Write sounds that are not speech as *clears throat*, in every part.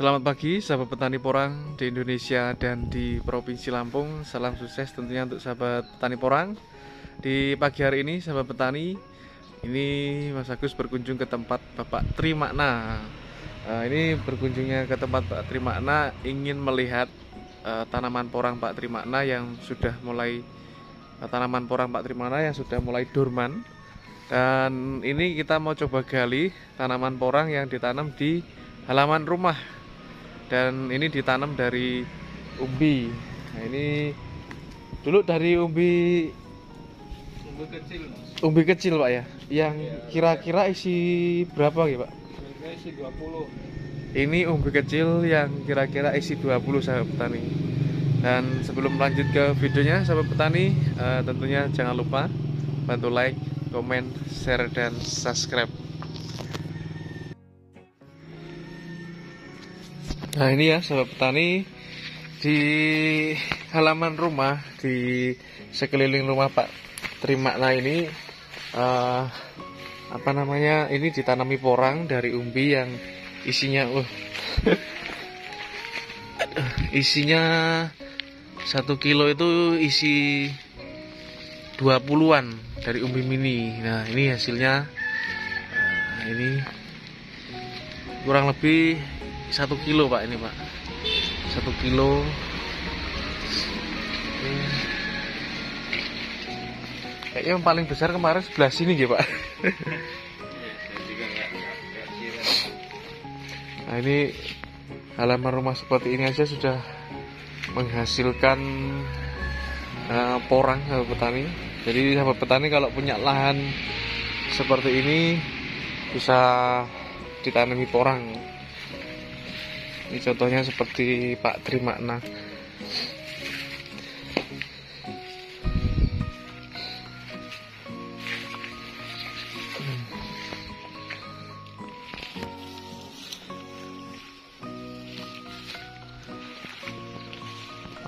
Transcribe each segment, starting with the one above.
Selamat pagi sahabat petani porang di Indonesia dan di Provinsi Lampung. Salam sukses tentunya untuk sahabat petani porang. Di pagi hari ini sahabat petani Ini Mas Agus berkunjung ke tempat Bapak Tri Makna uh, Ini berkunjungnya ke tempat Pak Tri Makna Ingin melihat uh, tanaman porang Pak Tri Makna yang sudah mulai uh, Tanaman porang Pak Tri Makna yang sudah mulai dorman. Dan ini kita mau coba gali tanaman porang yang ditanam di halaman rumah dan ini ditanam dari umbi. Nah ini dulu dari umbi umbi kecil umbi kecil pak ya? Yang iya. kira-kira isi berapa ya pak isi 20 ini umbi kecil yang kira-kira isi 20 sahabat petani. Dan sebelum lanjut ke videonya sahabat petani uh, tentunya jangan lupa bantu like, komen, share, dan subscribe Nah ini ya sahabat petani. Di halaman rumah di sekeliling rumah Pak Trimakna ini uh, apa namanya ini ditanami porang dari umbi yang isinya uh, *laughs* isinya satu kilo itu isi 20-an dari umbi mini. Nah ini hasilnya nah, ini kurang lebih satu kilo pak ini pak. Satu kilo. Kayaknya yang paling besar kemarin sebelah sini ya pak. Nah ini halaman rumah seperti ini aja sudah menghasilkan uh, porang sahabat petani. Jadi sahabat petani kalau punya lahan seperti ini bisa ditanami porang ini contohnya seperti Pak Trimakna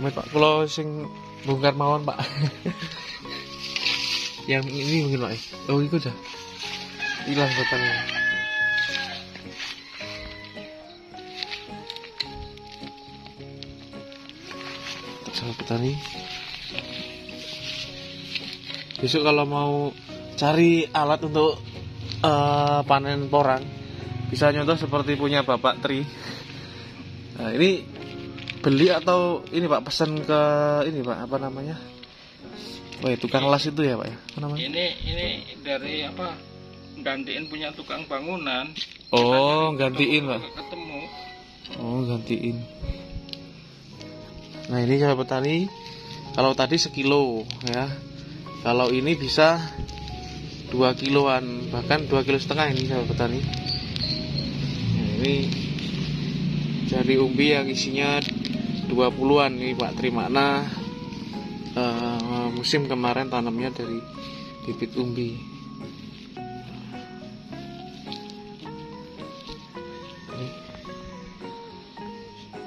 Amit Pak, kalau sing bongkar mawon Pak. *laughs* yang ini mungkin Pak. Oh, itu udah hilang batangnya. Sama petani. Besok kalau mau cari alat untuk uh, panen porang bisa nyontoh seperti punya bapak Tri. Nah ini beli atau ini pak pesan ke ini pak apa namanya? Wah, tukang las itu ya pak ya? Apa namanya? Ini ini dari apa? Gantiin punya tukang bangunan. Oh gantiin pak? ketemu. Oh gantiin Nah ini sahabat petani Kalau tadi sekilo ya. Kalau ini bisa 2 kiloan Bahkan 2 kilo setengah ini sahabat petani. Nah, Ini Dari umbi yang isinya 20an Ini Pak Trimakna uh, Musim kemarin tanamnya dari bibit umbi.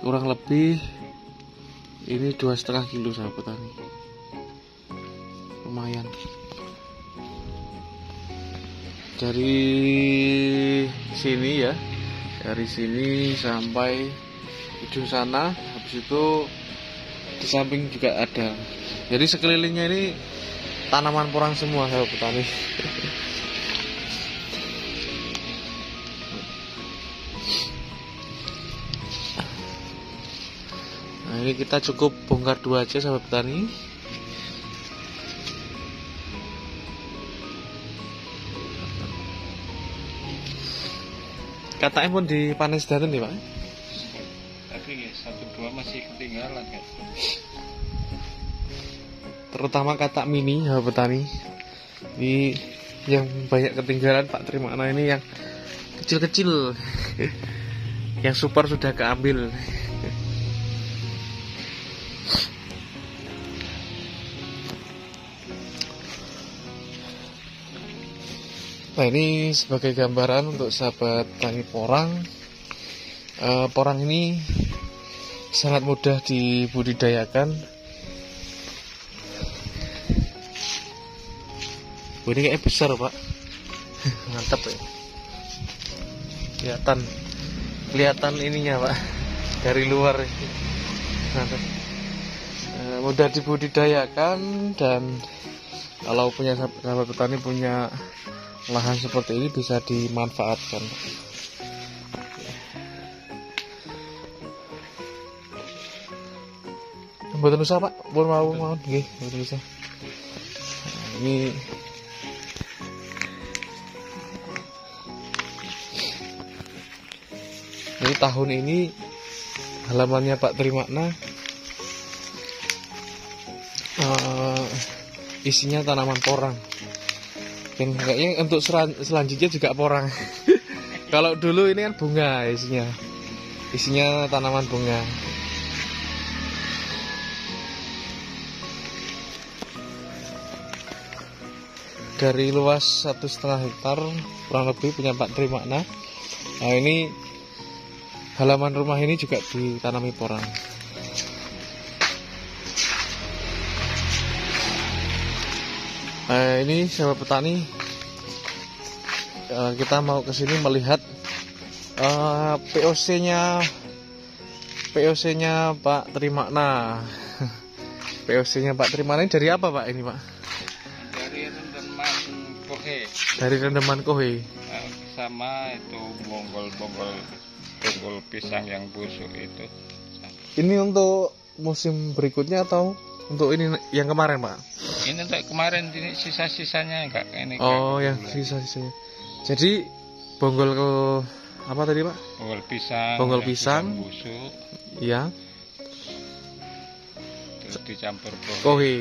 Kurang lebih ini dua setengah kilo sahabat petani lumayan. Dari sini ya. Dari sini sampai ujung sana. Habis itu di samping juga ada. Jadi sekelilingnya ini tanaman porang semua sahabat petani *laughs* nah ini kita cukup bongkar dua aja sahabat petani. Katanya pun dipanen sedanten nih pak. Tapi ya satu dua masih ketinggalan kan terutama kata mini sahabat petani. Ini yang banyak ketinggalan pak. Terima nah ini yang kecil-kecil. *laughs* Yang super sudah keambil Nah ini sebagai gambaran untuk sahabat tani porang. E, Porang ini sangat mudah dibudidayakan. Oh, Ini kayak besar pak. *laughs* Mantap ya. Kelihatan. Kelihatan ininya pak. Dari luar nah, eh, mudah dibudidayakan dan kalau punya sahab- sahabat petani punya lahan seperti ini bisa dimanfaatkan Mboten usah Pak, pun mau mau nggih, mboten usah. Nah, ini Ini tahun ini halamannya Pak Trimakna eh, isinya tanaman porang. Dan kayaknya untuk seran- selanjutnya juga porang. *laughs* Kalau dulu ini kan bunga isinya. Isinya tanaman bunga. Dari luas satu setengah hektar kurang lebih punya Pak Trimakna. Nah ini halaman rumah ini juga ditanami porang. Nah, ini sahabat petani eh, kita mau ke sini melihat eh, POC-nya POC-nya Pak Trimakna. *laughs* POC-nya Pak Trimakna ini dari apa Pak ini Pak? dari rendeman kohe Dari rendeman kohe. sama itu bonggol-bonggol bonggol pisang yang busuk itu Ini untuk musim berikutnya atau untuk ini yang kemarin Pak? ini untuk kemarin ini sisa-sisanya enggak ini Oh, bulan. sisa-sisanya. Jadi bonggol ke apa tadi Pak? bonggol pisang Bonggol pisang. busuk Iya, terus dicampur kohe kohe.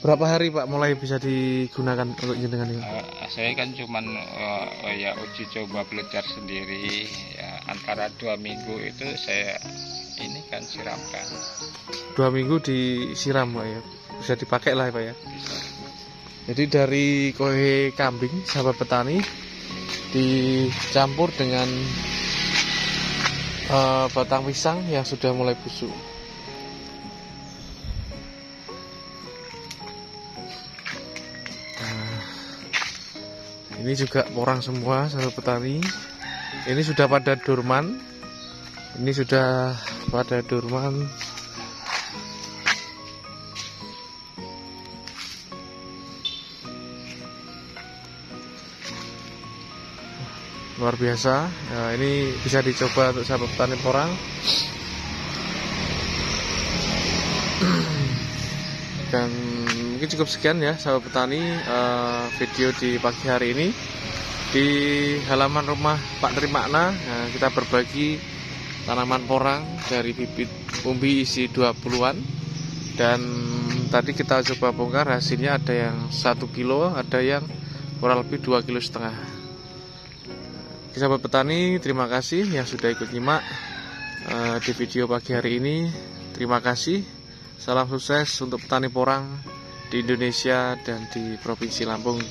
Berapa hari Pak mulai bisa digunakan untuk jenengan ini? Eh, saya kan cuman eh, ya uji coba belajar sendiri ya antara dua minggu itu saya ini kan siramkan Dua minggu disiram Pak ya. Bisa dipakai lah Pak ya. Jadi dari kohe kambing sahabat petani dicampur dengan eh, batang pisang yang sudah mulai busuk. Nah, ini juga porang semua sahabat petani. Ini sudah pada durman. Ini sudah pada durman. Luar biasa. Nah, ini bisa dicoba untuk sahabat petani porang. *clears throat* Dan mungkin cukup sekian ya sahabat petani eh, video di pagi hari ini. Di halaman rumah Pak Trimakna nah, kita berbagi tanaman porang dari bibit umbi isi 20-an dan tadi kita coba bongkar hasilnya ada yang satu kilo ada yang kurang lebih dua kilo setengah Oke, sahabat petani, terima kasih yang sudah ikut nyimak eh, di video pagi hari ini. Terima kasih. Salam sukses untuk petani porang di Indonesia dan di Provinsi Lampung.